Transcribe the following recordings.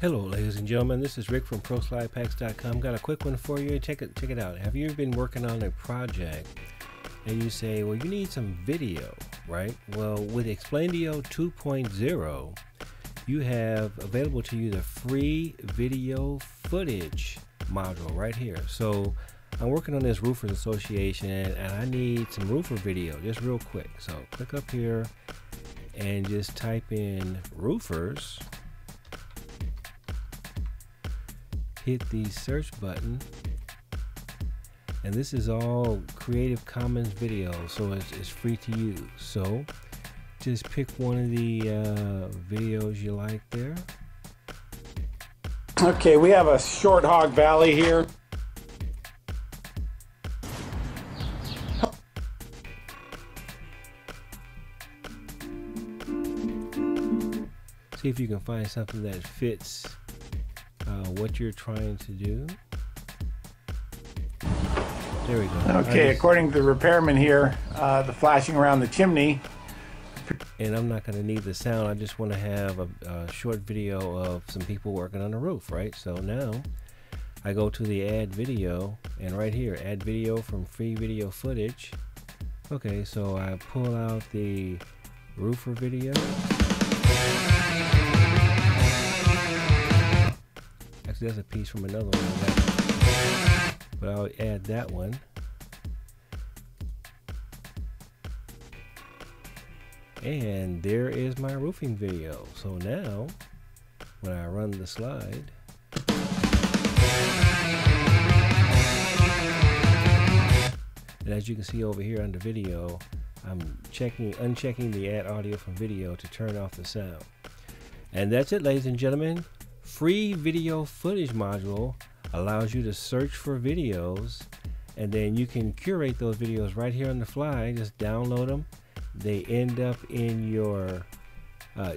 Hello, ladies and gentlemen. This is Rick from ProSlidePacks.com. Got a quick one for you. Check it, check it out. Have you ever been working on a project and you say, "Well, you need some video, right?" Well, with Explaindio 2.0, you have available to you the free video footage module right here. So, I'm working on this Roofers Association, and I need some roofer video, just real quick. So, click up here and just type in roofers hit the search button. And this is all creative commons video so it's, it's free to use. So just pick one of the uh, videos you like there. Okay we have a short hog valley here. See if you can find something that fits uh, what you're trying to do. There we go. Okay, just, according to the repairman here, uh, the flashing around the chimney. And I'm not going to need the sound. I just want to have a, a, short video of some people working on the roof, right? So now I go to the add video, and right here, add video from free video footage. Okay, so I pull out the roofer video. There's a piece from another one. But I'll add that one. And there is my roofing video. So now, when I run the slide, and as you can see over here on the video, I'm checking, unchecking the add audio from video to turn off the sound. And that's it, ladies and gentlemen free video footage module allows you to search for videos and then you can curate those videos right here on the fly. Just download them they end up in your uh,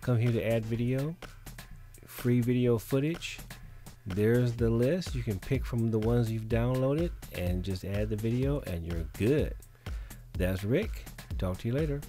come here to add video free video footage. There's the list. You can pick from the ones you've downloaded and just add the video and you're good. That's Rick. Talk to you later